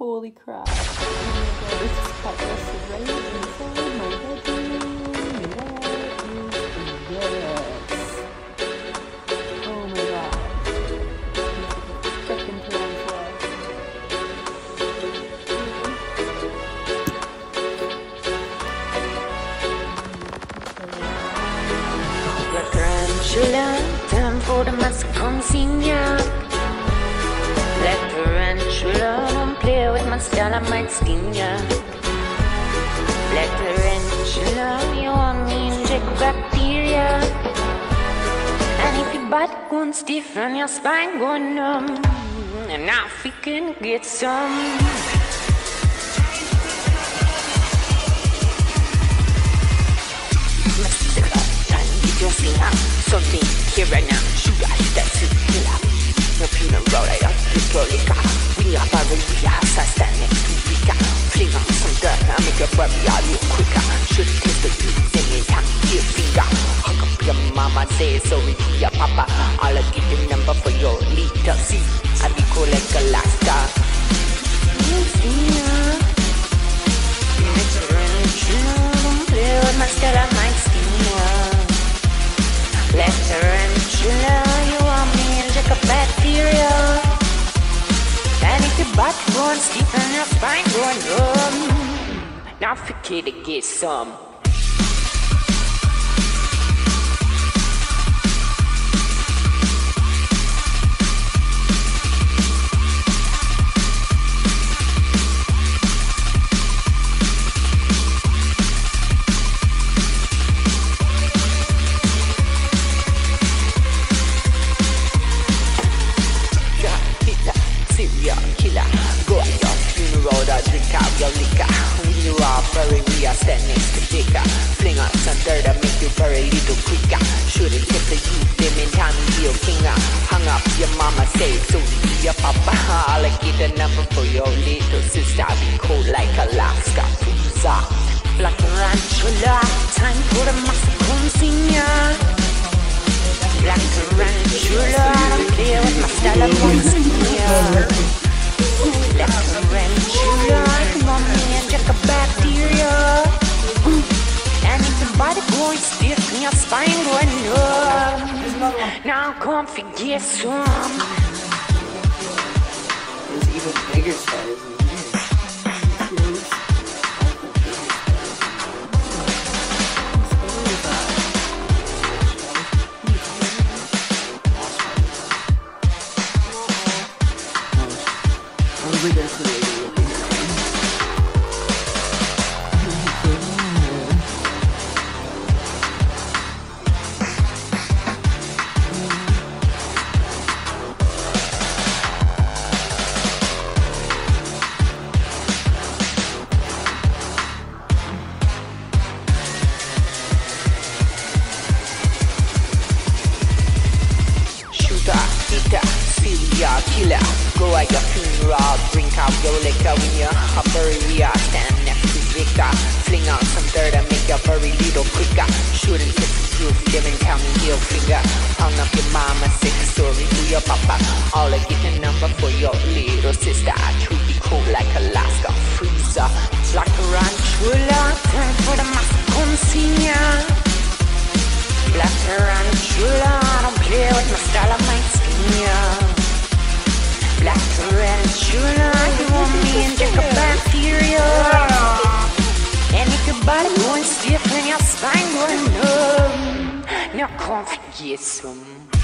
Holy crap. Oh my god, this is rested right inside my bedroom. What is this? Oh my god. Tarantula. La tarantula, time for the mask sing ya. Black tarantula, my style, I might sting ya. Black tarantula, you want me inject bacteria. And if your butt going stiff and your spine going numb, and now we can get some. Something here right now, sugar, that's it, killer. No peanut roll, I up the prolica. We are barrel, we are stand next to Rika. Fling on some dirt, I make your worry all real quicker. Should taste the you, send me time, here finger. Hug up your mama, say sorry to your papa. I'll give you going stiff and your spine going numb, now forget to get some. We are standing Dicker. Fling out some dirt now come some. Even bigger size than this. To your when you're a we are stand next to Victor. Fling out some dirt and make your bury little quicker. Shouldn't hit the roof, them and count me heel finger. Hung up your mama, say story to your papa. All I get a number for your little sister. I treat you cool like a Alaska freezer. Like a ranchula, time for the senior. Black tarantula, I don't play with my style, I might skin ya. Black tarantula, going stiff and your